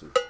to.